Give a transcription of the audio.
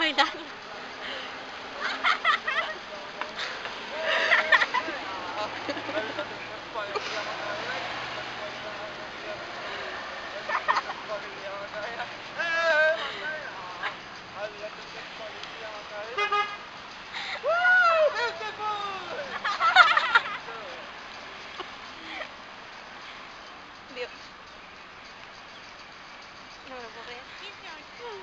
ไいなได้เ